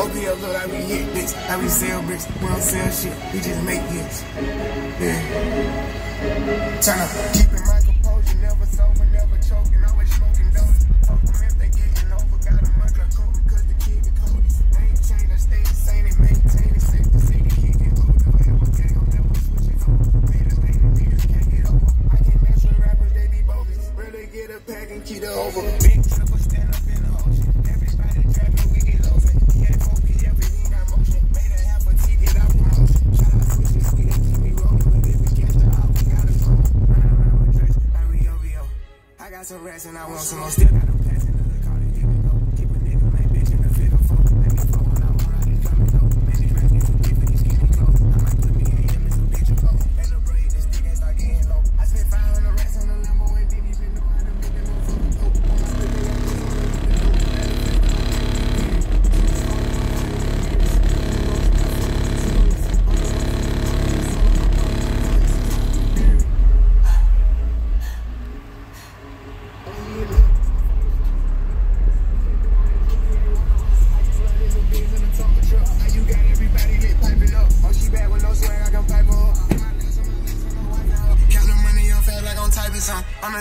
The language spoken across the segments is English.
Folk here look I be hit bricks, I be sell bricks. We don't sell shit, we just make hits. Yeah. Tryna keep it. mind. I want, so I'm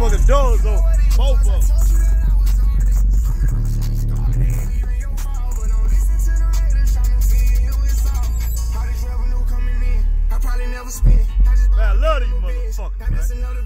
motherfucking doors on both of them. Man, I love these motherfuckers, man.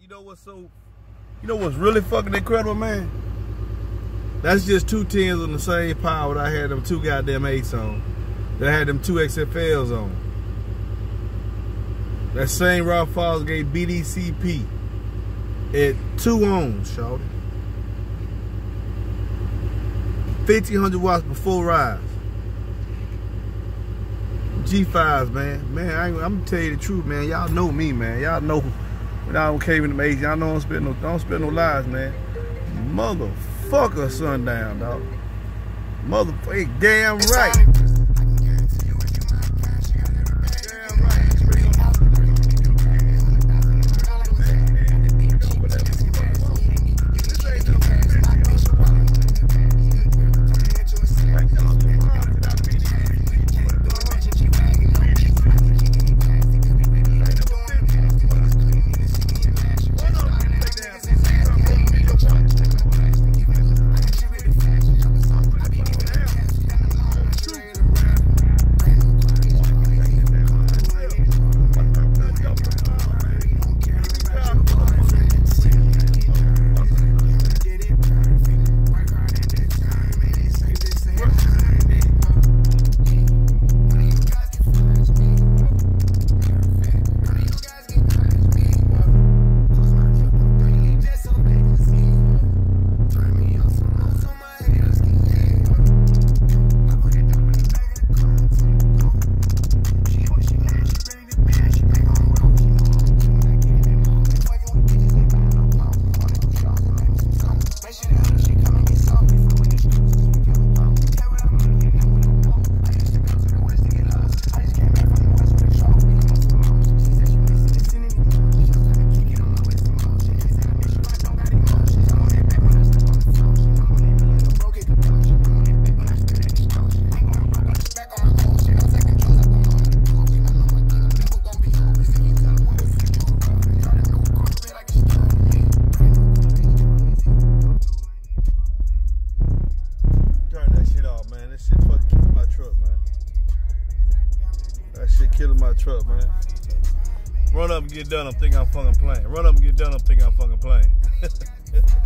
You know what's so? You know what's really fucking incredible, man? That's just two tens on the same power that I had them two goddamn eights on. That I had them two XFLs on. That same Rockford Fosgate BDCP at two ohms, shawty. 1500 watts before rise. G5s, man. Man, I I'm gonna tell you the truth, man. Y'all know me, man. Y'all know when I came in the age, y'all know I don't spit no, I don't spit no lies, man. Motherfucker, sundown, dog. Motherfucker, damn right. Truck, man. Run up and get done, I'm thinking I'm fucking playing. Run up and get done, I'm thinking I'm fucking playing.